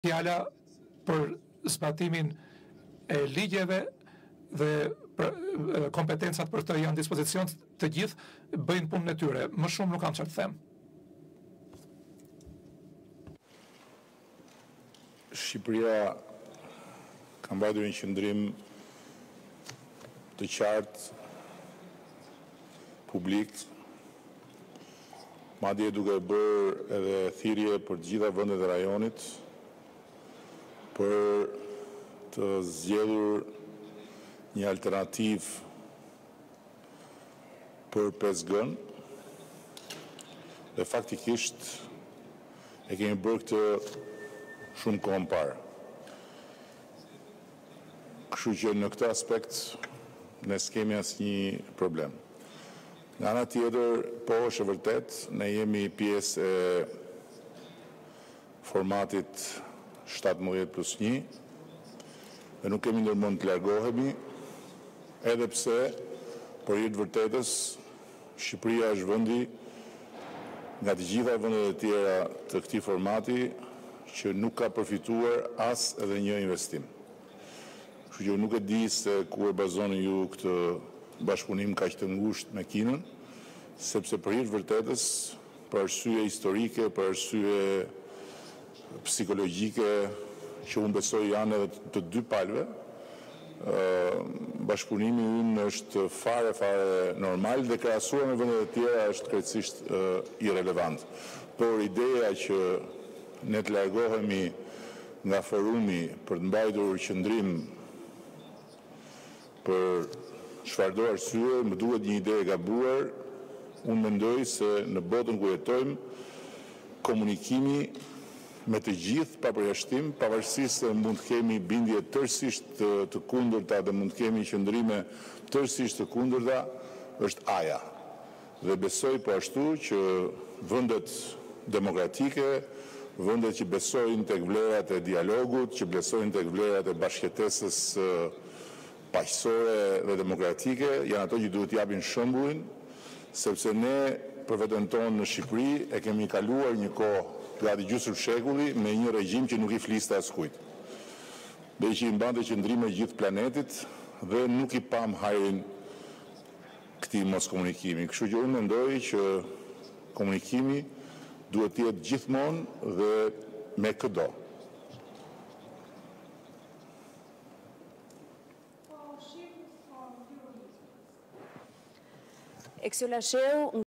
Fjala për zbatimin e ligjeve dhe kompetencat për të janë në dispozicion, të gjithë bëjnë punën e tyre. Më shumë nuk kam çfarë të them. Shqipëria ka mbajtur një qëndrim të qartë publik Madje duke bërë edhe thirrje për të gjitha vendet e rajonit për të zgjedhur një alternativë për pesë G-në dhe faktikisht e kemi bërë këtë shumë kohë më parë. Kështu që në këtë aspekt ne s'kemi asnjë problem. Nga ana tjetër, po, është e vërtetë, ne jemi pjesë e formatit shtatëmbëdhjetë plus një dhe nuk kemi ndërmend të largohemi, edhe pse, për hir të vërtetës, Shqipëria është vendi nga të gjitha vendet e tjera të këtij formati që nuk ka përfituar as edhe një investim. Kështu që unë nuk e di se ku e bazoni ju këtë bashkëpunim kaq të ngushtë me Kinën, sepse për hir të vërtetës, për arsye historike, për arsye psikologjike, që unë besoj janë edhe të dy palëve, bashkëpunimi ynë është fare fare normal dhe krahasuar me vendet e tjera është krejtësisht irrelevant. Por ideja që Ne të largohemi nga forumi për të mbajtur qëndrim për çfarëdo arsye, më duket një ide e gabuar. Unë mendoj se në botën ku jetojmë, komunikimi me të gjithë pa përjashtim, pavarësisht se mund të kemi bindje tërësisht të kundërta dhe mund të kemi qëndrime tërësisht të kundërta, është aja. Dhe besoj po ashtu që vendet demokratike, vendet që besojnë tek vlerat e dialogut, që besojnë tek vlerat e bashkëjetesës paqësore dhe demokratike, janë ato që duhet të japin shembullin, sepse ne për veten tonë në Shqipëri e kemi kaluar një kohë gati gjysëm shekulli me një regjim që nuk i fliste askujt dhe që i mbante qëndrime gjithë planetit dhe nuk i pamë hajrin këtij moskomunikimi. Kështu që unë mendoj që komunikimi duhet të jetë gjithmonë dhe me këdo. Exhela sheu.